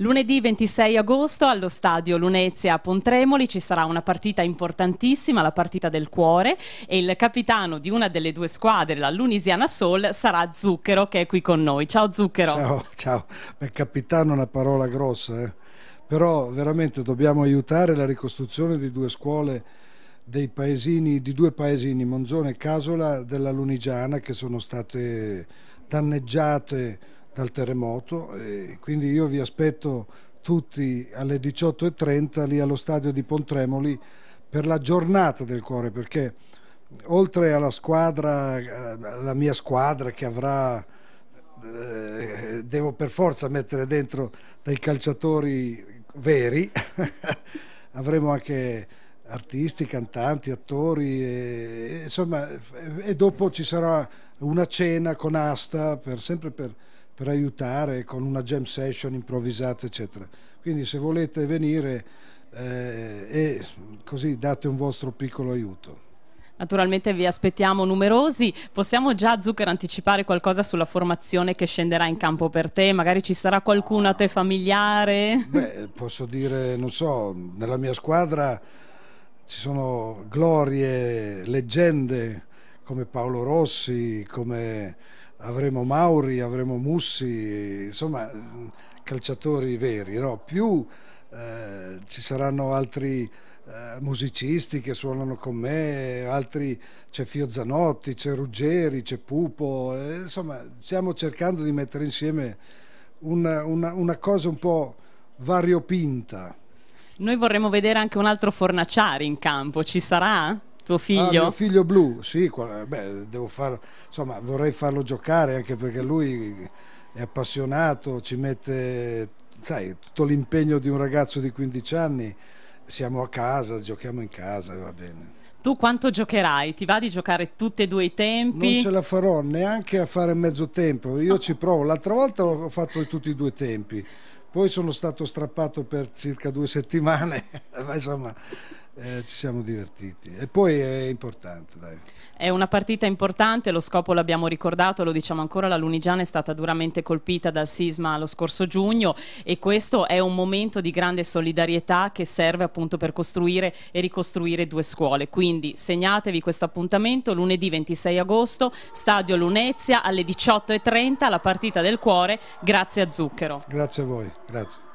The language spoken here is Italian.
Lunedì 26 agosto allo stadio Lunezia a Pontremoli ci sarà una partita importantissima, la partita del cuore e il capitano di una delle due squadre, la Lunisiana Soul, sarà Zucchero che è qui con noi. Ciao Zucchero. Ciao, ciao. Beh, capitano è una parola grossa, eh? però veramente dobbiamo aiutare la ricostruzione di due scuole dei paesini, di due paesini, Monzone e Casola della Lunigiana che sono state danneggiate dal terremoto e quindi io vi aspetto tutti alle 18.30 lì allo stadio di Pontremoli per la giornata del cuore perché oltre alla squadra, la mia squadra che avrà, eh, devo per forza mettere dentro dei calciatori veri, avremo anche artisti, cantanti, attori, e, insomma, e dopo ci sarà una cena con asta per, sempre per per aiutare con una jam session improvvisata eccetera. Quindi se volete venire eh, e così date un vostro piccolo aiuto. Naturalmente vi aspettiamo numerosi. Possiamo già, Zucchero, anticipare qualcosa sulla formazione che scenderà in campo per te? Magari ci sarà qualcuno a te familiare? Beh, posso dire, non so, nella mia squadra ci sono glorie, leggende come Paolo Rossi, come avremo Mauri, avremo Mussi, insomma calciatori veri, no? più eh, ci saranno altri eh, musicisti che suonano con me, altri c'è Fio Zanotti, c'è Ruggeri, c'è Pupo, eh, insomma stiamo cercando di mettere insieme una, una, una cosa un po' variopinta. Noi vorremmo vedere anche un altro Fornaciari in campo, ci sarà? Tuo figlio? Ah, figlio blu, sì, beh, devo farlo, insomma vorrei farlo giocare anche perché lui è appassionato, ci mette, sai, tutto l'impegno di un ragazzo di 15 anni, siamo a casa, giochiamo in casa, va bene. Tu quanto giocherai? Ti va di giocare tutti e due i tempi? Non ce la farò neanche a fare mezzo tempo, io ci provo, l'altra volta ho fatto tutti e due i tempi, poi sono stato strappato per circa due settimane, ma insomma eh, ci siamo divertiti e poi è importante dai. È una partita importante, lo scopo l'abbiamo ricordato, lo diciamo ancora, la Lunigiana è stata duramente colpita dal sisma lo scorso giugno e questo è un momento di grande solidarietà che serve appunto per costruire e ricostruire due scuole. Quindi segnatevi questo appuntamento lunedì 26 agosto, Stadio Lunezia alle 18.30, la partita del cuore, grazie a Zucchero. Grazie a voi, grazie.